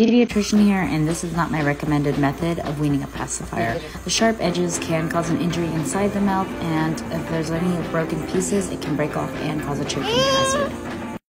Pediatrician here, and this is not my recommended method of weaning a pacifier. The sharp edges can cause an injury inside the mouth, and if there's any broken pieces, it can break off and cause a choking hazard.